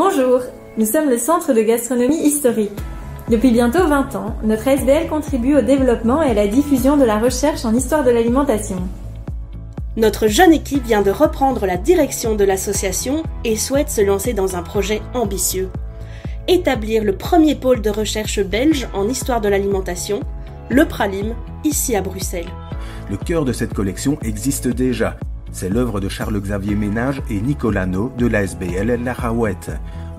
Bonjour, nous sommes le Centre de gastronomie historique. Depuis bientôt 20 ans, notre SBL contribue au développement et à la diffusion de la recherche en histoire de l'alimentation. Notre jeune équipe vient de reprendre la direction de l'association et souhaite se lancer dans un projet ambitieux. Établir le premier pôle de recherche belge en histoire de l'alimentation, le Pralim, ici à Bruxelles. Le cœur de cette collection existe déjà c'est l'œuvre de Charles-Xavier Ménage et Nicolas No de la SBL La Rawette.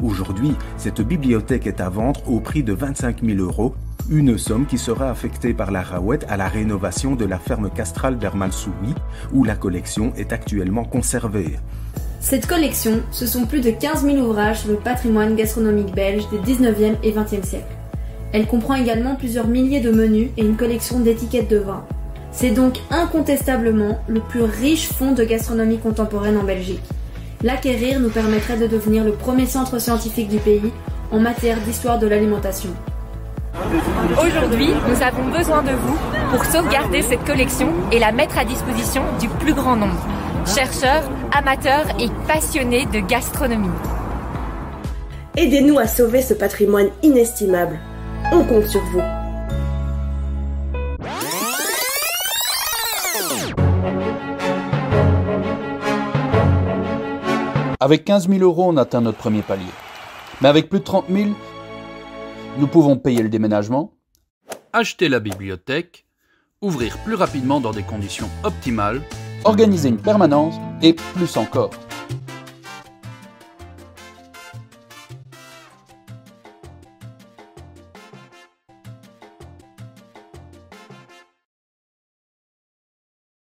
Aujourd'hui, cette bibliothèque est à vendre au prix de 25 000 euros, une somme qui sera affectée par la Rawette à la rénovation de la ferme castrale d'Hermal-Soumy, où la collection est actuellement conservée. Cette collection, ce sont plus de 15 000 ouvrages sur le patrimoine gastronomique belge des 19e et 20e siècles. Elle comprend également plusieurs milliers de menus et une collection d'étiquettes de vin. C'est donc incontestablement le plus riche fonds de gastronomie contemporaine en Belgique. L'acquérir nous permettrait de devenir le premier centre scientifique du pays en matière d'histoire de l'alimentation. Aujourd'hui, nous avons besoin de vous pour sauvegarder cette collection et la mettre à disposition du plus grand nombre. Chercheurs, amateurs et passionnés de gastronomie. Aidez-nous à sauver ce patrimoine inestimable. On compte sur vous. Avec 15 000 euros, on atteint notre premier palier. Mais avec plus de 30 000, nous pouvons payer le déménagement, acheter la bibliothèque, ouvrir plus rapidement dans des conditions optimales, organiser une permanence et plus encore.